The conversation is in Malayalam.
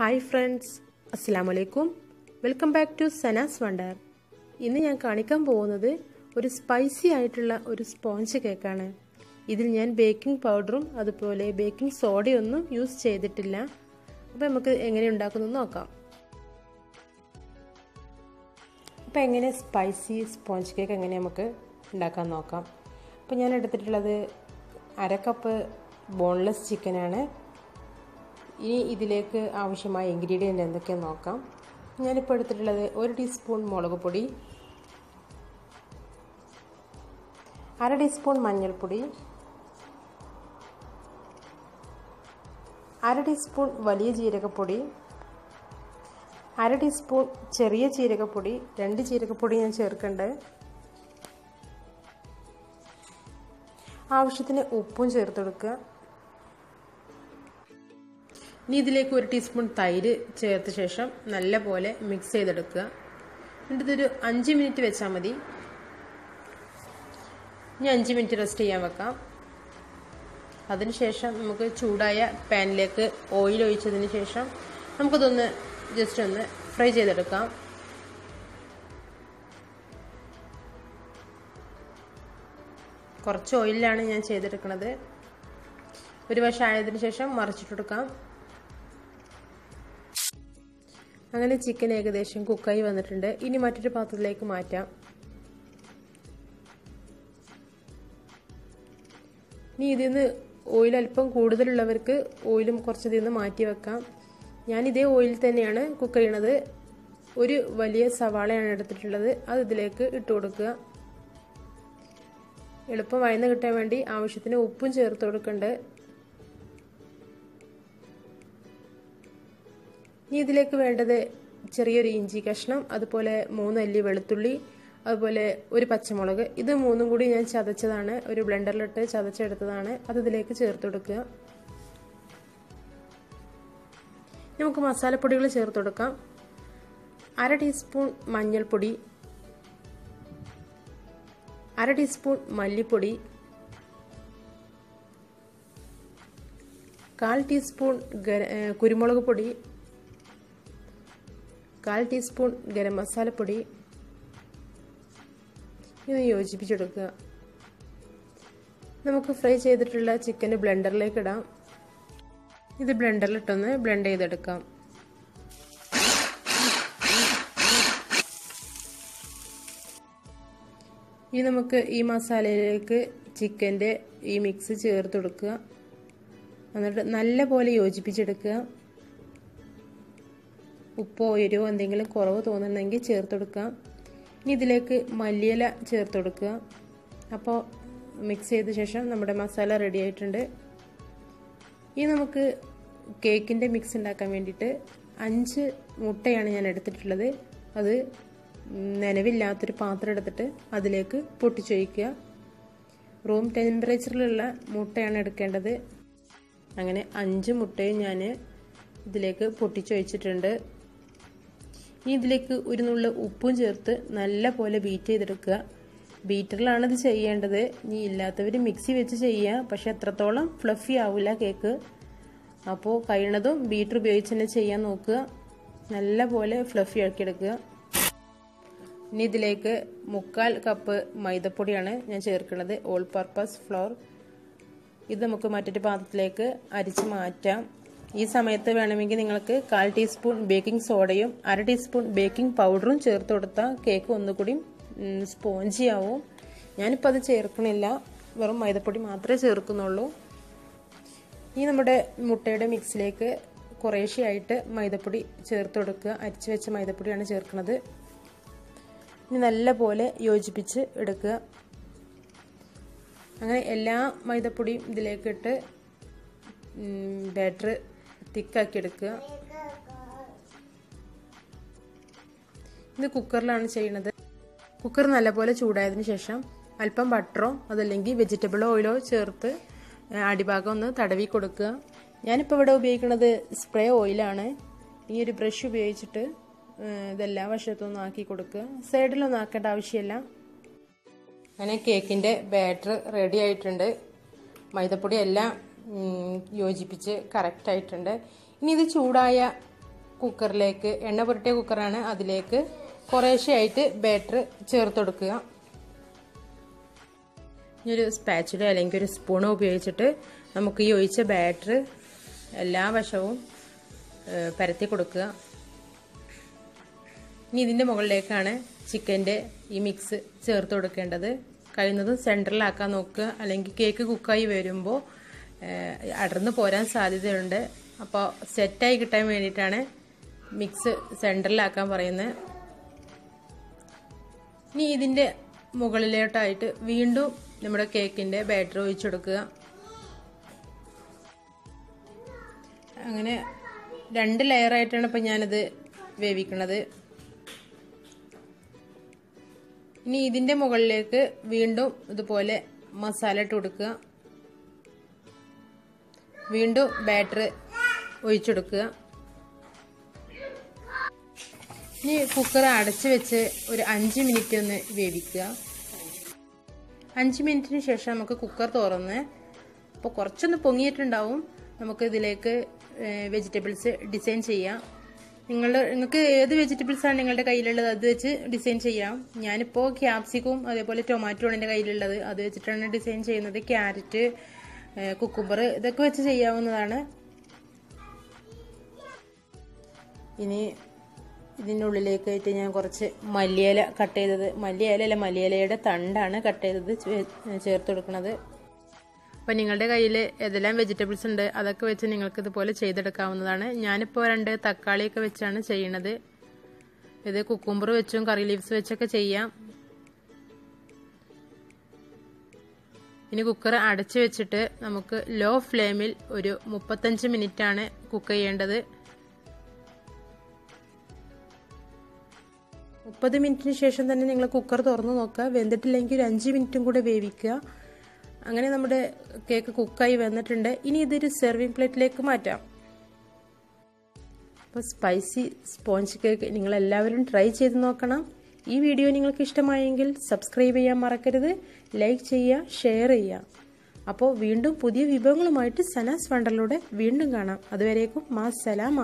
ഹായ് ഫ്രണ്ട്സ് അസ്സാം വലൈക്കും welcome back to Sana's wonder ഇന്ന് ഞാൻ കാണിക്കാൻ പോകുന്നത് ഒരു സ്പൈസി ആയിട്ടുള്ള ഒരു സ്പോഞ്ച് കേക്കാണ് ഇതിൽ ഞാൻ ബേക്കിംഗ് പൗഡറും അതുപോലെ ബേക്കിംഗ് സോഡയൊന്നും യൂസ് ചെയ്തിട്ടില്ല. അപ്പോൾ നമുക്ക് എങ്ങനെ ഉണ്ടാക്കുന്നത് നോക്കാം. അപ്പോൾ എങ്ങനെ സ്പൈസി സ്പോഞ്ച് കേക്ക് എങ്ങനെ നമുക്ക് ഉണ്ടാക്കാൻ നോക്കാം. അപ്പോൾ ഞാൻ എടുത്തിട്ടുള്ളത് അര കപ്പ് ബോൺലെസ് ചിക്കനാണ് ഇനി ഇതിലേക്ക് ആവശ്യമായ ഇൻഗ്രീഡിയന്റ് എന്തൊക്കെയാണെന്ന് നോക്കാം. ഞാനിപ്പോൾ എടുത്തിട്ടുള്ളത് ഒരു ടീസ്പൂൺ മുളക് പൊടി അര ടീസ്പൂൺ മഞ്ഞൾപ്പൊടി അര ടീസ്പൂൺ വലിയ ജീരകപ്പൊടി അര ടീസ്പൂൺ ചെറിയ ജീരകപ്പൊടി രണ്ട് ജീരകപ്പൊടി ഞാൻ ചേർക്കേണ്ടത് ആവശ്യത്തിന് ഉപ്പും ചേർത്ത് കൊടുക്കുക ഇനി ഇതിലേക്ക് ഒരു ടീസ്പൂൺ തൈര് ചേർത്ത ശേഷം നല്ല പോലെ മിക്സ് ചെയ്തെടുക്കുക. എന്നിട്ട് ഇതൊരു അഞ്ച് മിനിറ്റ് വെച്ചാൽ മതി. ഇനി അഞ്ച് മിനിറ്റ് റെസ്റ്റ് ചെയ്യാൻ വെക്കാം. അതിനുശേഷം നമുക്ക് ചൂടായ പാനിലേക്ക് ഓയിൽ ഒഴിച്ചതിന് ശേഷം നമുക്കതൊന്ന് ജസ്റ്റ് ഒന്ന് ഫ്രൈ ചെയ്തെടുക്കാം. കുറച്ച് ഓയിലാണ് ഞാൻ ചെയ്തെടുക്കുന്നത് ഒരു വശം ആയതിനു ശേഷം മറിച്ചിട്ടെടുക്കാം അങ്ങനെ ചിക്കൻ ഏകദേശം കുക്കായി വന്നിട്ടുണ്ട്. ഇനി മറ്റൊരു പാത്രത്തിലേക്ക് മാറ്റാം. ഇനി ഇതിൽ നിന്ന് ഓയിൽ അല്പം കൂടുതലുള്ളവർക്ക് ഓയിലും കുറച്ചതിൽ നിന്ന് മാറ്റി വെക്കാം. ഞാൻ ഇതേ ഓയിൽ തന്നെയാണ് കുക്ക് ചെയ്യണത്. ഒരു വലിയ സവാളയാണ് എടുത്തിട്ടുള്ളത്. അത് ഇതിലേക്ക് ഇട്ട് കൊടുക്കുക. എളുപ്പം വഴന്ന് കിട്ടാൻ വേണ്ടി ആവശ്യത്തിന് ഉപ്പും ചേർത്ത് കൊടുക്കുന്നുണ്ട് ഇനി ഇതിലേക്ക് വേണ്ടത് ചെറിയൊരു ഇഞ്ചി കഷ്ണം അതുപോലെ മൂന്ന് അല്ലി വെളുത്തുള്ളി അതുപോലെ ഒരു പച്ചമുളക്. ഇത് മൂന്നും കൂടി ഞാൻ ചതച്ചതാണ്. ഒരു ബ്ലെൻഡറിലിട്ട് ചതച്ചെടുത്തതാണ്. അത് ഇതിലേക്ക് ചേർത്ത് കൊടുക്കുക. നമുക്ക് മസാലപ്പൊടികൾ ചേർത്ത് കൊടുക്കാം. അര ടീസ്പൂൺ മഞ്ഞൾപ്പൊടി അര ടീസ്പൂൺ മല്ലിപ്പൊടി കാൽ ടീസ്പൂൺ കുരുമുളക് പൊടി കാൽ ടീസ്പൂൺ ഗരം മസാലപ്പൊടി ഇത് യോജിപ്പിച്ചെടുക്കുക. നമുക്ക് ഫ്രൈ ചെയ്തിട്ടുള്ള ചിക്കൻ ബ്ലെൻഡറിലേക്ക് ഇടാം ഇത് ബ്ലെൻഡറിലിട്ടൊന്ന് ബ്ലെൻഡ് ചെയ്തെടുക്കാം. ഇനി നമുക്ക് ഈ മസാലയിലേക്ക് ചിക്കന്റെ ഈ മിക്സ് ചേർത്ത് കൊടുക്കുക. എന്നിട്ട് നല്ല പോലെ യോജിപ്പിച്ചെടുക്കുക. ഉപ്പോ എരിവോ എന്തെങ്കിലും കുറവ് തോന്നുന്നെങ്കിൽ ചേർത്ത് കൊടുക്കുക ഇനി ഇതിലേക്ക് മല്ലിയില ചേർത്ത് കൊടുക്കുക അപ്പോൾ മിക്സ് ചെയ്ത ശേഷം നമ്മുടെ മസാല റെഡി ആയിട്ടുണ്ട്. ഇനി നമുക്ക് കേക്കിന്റെ മിക്സ് ഉണ്ടാക്കാൻ വേണ്ടിയിട്ട് അഞ്ച് മുട്ടയാണ് ഞാൻ എടുത്തിട്ടുള്ളത്. അത് നനവില്ലാത്തൊരു പാത്രം എടുത്തിട്ട് അതിലേക്ക് പൊട്ടിച്ചൊഴിക്കുക. റൂം ടെമ്പറേച്ചറിലുള്ള മുട്ടയാണ് എടുക്കേണ്ടത്. അങ്ങനെ അഞ്ച് മുട്ടയും ഞാൻ ഇതിലേക്ക് പൊട്ടിച്ചൊഴിച്ചിട്ടുണ്ട്. ഇനി ഇതിലേക്ക് ഒരു നുള്ള ഉപ്പും ചേർത്ത് നല്ല പോലെ ബീറ്റ് ചെയ്തെടുക്കുക. ബീറ്ററിലാണ് ഇത് ചെയ്യേണ്ടത്. ഇനി ഇല്ലാത്തവർ മിക്സി വെച്ച് ചെയ്യുക പക്ഷെ എത്രത്തോളം ഫ്ലഫി ആവില്ല കേക്ക് അപ്പോൾ കഴിയണതും ബീറ്റർ ഉപയോഗിച്ച് തന്നെ ചെയ്യാൻ നോക്കുക. നല്ല പോലെ ഫ്ലഫി ആക്കിയെടുക്കുക. ഇനി ഇതിലേക്ക് മുക്കാൽ കപ്പ് മൈദപ്പൊടിയാണ് ഞാൻ ചേർക്കുന്നത്. ഓൾ പർപ്പസ് ഫ്ലോർ ഇത് നമുക്ക് മറ്റൊരു പാത്രത്തിലേക്ക് അരിച്ച് മാറ്റാം. ഈ സമയത്ത് വേണമെങ്കിൽ നിങ്ങൾക്ക് കാൽ ടീസ്പൂൺ ബേക്കിംഗ് സോഡയും അര ടീസ്പൂൺ ബേക്കിംഗ് പൗഡറും ചേർത്ത് കൊടുത്താൽ കേക്ക് ഒന്നുകൂടി സ്പോഞ്ചി ആവും. ഞാനിപ്പോൾ അത് ചേർക്കണില്ല. വെറും മൈദപ്പൊടി മാത്രമേ ചേർക്കുന്നുള്ളൂ. ഈ നമ്മുടെ മുട്ടയുടെ മിക്സിലേക്ക് കുറേശ്ശെയായിട്ട് മൈദപ്പൊടി ചേർത്ത് കൊടുക്കുക. അരിച്ചു വെച്ച മൈദപ്പൊടിയാണ് ചേർക്കുന്നത് ഇനി നല്ലപോലെ യോജിപ്പിച്ച് എടുക്കുക. അങ്ങനെ എല്ലാ മൈദപ്പൊടിയും ഇതിലേക്കിട്ട് ബാറ്റർ തിക്കാക്കി എടുക്കുക ഇത് കുക്കറിലാണ് ചെയ്യുന്നത്. കുക്കർ നല്ലപോലെ ചൂടായതിനു ശേഷം അല്പം ബട്ടറോ അതല്ലെങ്കിൽ വെജിറ്റബിൾ ഓയിലോ ചേർത്ത് അടിഭാഗം ഒന്ന് തടവി കൊടുക്കുക. ഞാനിപ്പോൾ ഇവിടെ ഉപയോഗിക്കുന്നത് സ്പ്രേ ഓയിലാണ്. ഈ ഒരു ബ്രഷ് ഉപയോഗിച്ചിട്ട് ഇതെല്ലാ വശത്തൊന്നും ആക്കി കൊടുക്കുക. സൈഡിലൊന്നും ആക്കേണ്ട ആവശ്യമില്ല. അങ്ങനെ കേക്കിന്റെ ബാറ്റർ റെഡി ആയിട്ടുണ്ട്. മൈദപ്പൊടി എല്ലാം യോജിപ്പിച്ച് കറക്റ്റായിട്ടുണ്ട് ഇനി ഇത് ചൂടായ കുക്കറിലേക്ക് എണ്ണ പുരട്ടിയ കുക്കറാണ് അതിലേക്ക് കുറേശ്ശെയായിട്ട് ബാറ്റർ ചേർത്ത് കൊടുക്കുക ഇനി ഒരു സ്പാച്ചുലോ അല്ലെങ്കിൽ ഒരു സ്പൂണോ ഉപയോഗിച്ചിട്ട് നമുക്ക് ഈ ഒഴിച്ച ബാറ്റർ എല്ലാ വശവും പരത്തി കൊടുക്കുക. ഇനി ഇതിന്റെ മുകളിലേക്കാണ് ചിക്കന്റെ ഈ മിക്സ് ചേർത്ത് കൊടുക്കേണ്ടത്. കഴിയുന്നതും സെന്ററിലാക്കാൻ നോക്കുക. അല്ലെങ്കിൽ കേക്ക് കുക്കായി വരുമ്പോൾ അടർന്നു പോരാൻ സാധ്യതയുണ്ട്. അപ്പോൾ സെറ്റായി കിട്ടാൻ വേണ്ടിയിട്ടാണ് മിക്സ് സെന്ററിലാക്കാൻ പറയുന്നത്. ഇനി ഇതിന്റെ മുകളിലോട്ടായിട്ട് വീണ്ടും നമ്മുടെ കേക്കിന്റെ ബാറ്റർ ഒഴിച്ചു കൊടുക്കുക. അങ്ങനെ രണ്ട് ലെയറായിട്ടാണ് ഇപ്പം ഞാനത് വേവിക്കുന്നത്. ഇനി ഇതിന്റെ മുകളിലേക്ക് വീണ്ടും ഇതുപോലെ മസാല ഇട്ട് കൊടുക്കുക. വീണ്ടും ബാറ്റർ ഒഴിച്ചെടുക്കുക. ഇനി കുക്കർ അടച്ചു വെച്ച് ഒരു അഞ്ച് മിനിറ്റ് ഒന്ന് വേവിക്കുക. അഞ്ച് മിനിറ്റിന് ശേഷം നമുക്ക് കുക്കർ തുറന്ന് അപ്പോൾ കുറച്ചൊന്ന് പൊങ്ങിയിട്ടുണ്ടാവും. നമുക്ക് ഇതിലേക്ക് വെജിറ്റബിൾസ് ഡിസൈൻ ചെയ്യാം. നിങ്ങൾ നിങ്ങൾക്ക് ഏത് വെജിറ്റബിൾസ് ആണ് നിങ്ങളുടെ കയ്യിലുള്ളത് അത് വെച്ച് ഡിസൈൻ ചെയ്യാം. ഞാനിപ്പോൾ ക്യാപ്സിക്കും അതേപോലെ ടൊമാറ്റോ ആണ് എന്റെ കയ്യിലുള്ളത്. അത് വെച്ചിട്ടാണ് ഡിസൈൻ ചെയ്യുന്നത്. ക്യാരറ്റ് കുക്കുംബർ ഇതൊക്കെ വെച്ച് ചെയ്യാവുന്നതാണ്. ഇനി ഇതിന്റെ ഉള്ളിലേക്കായിട്ട് ഞാൻ കുറച്ച് മല്ലിയില കട്ട് ചെയ്തത്. മല്ലിയില അല്ല മല്ലിയിലയുടെ തണ്ടാണ് കട്ട് ചെയ്തത് ചേർത്ത് കൊടുക്കുന്നത് അപ്പോൾ നിങ്ങളുടെ കയ്യിൽ ഏതെല്ലാം വെജിറ്റബിൾസ് ഉണ്ട് അതൊക്കെ വെച്ച് നിങ്ങൾക്ക് ഇതുപോലെ ചെയ്തെടുക്കാവുന്നതാണ്. ഞാനിപ്പോൾ രണ്ട് തക്കാളിയൊക്കെ വെച്ചാണ് ചെയ്യണത്. ഇത് കുക്കുംബർ വെച്ചും കറി ലീവ്സ് വെച്ചൊക്കെ ചെയ്യാം. ഇനി കുക്കർ അടച്ചു വെച്ചിട്ട് നമുക്ക് ലോ ഫ്ലെയിമിൽ ഒരു മുപ്പത്തഞ്ച് മിനിറ്റാണ് കുക്ക് ചെയ്യേണ്ടത്. മുപ്പത് മിനിറ്റിന് ശേഷം തന്നെ നിങ്ങൾ കുക്കർ തുറന്നു നോക്കുക. വെന്തിട്ടില്ലെങ്കിൽ ഒരു അഞ്ച് മിനിറ്റും കൂടെ വേവിക്കുക. അങ്ങനെ നമ്മുടെ കേക്ക് കുക്കായി വന്നിട്ടുണ്ട്. ഇനി ഇതൊരു സെർവിങ് പ്ലേറ്റിലേക്ക് മാറ്റാം. അപ്പോൾ സ്പൈസി സ്പോഞ്ച് കേക്ക് നിങ്ങളെല്ലാവരും ട്രൈ ചെയ്ത് നോക്കണം. ഈ വീഡിയോ നിങ്ങൾക്ക് ഇഷ്ടമായെങ്കിൽ സബ്സ്ക്രൈബ് ചെയ്യാൻ മറക്കരുത് ലൈക്ക് ചെയ്യുക ഷെയർ ചെയ്യുക. അപ്പോൾ വീണ്ടും പുതിയ വിഭവങ്ങളുമായിട്ട് സനാസ് വണ്ടറിലൂടെ വീണ്ടും കാണാം. അതുവരേക്കും മാ സലാമ.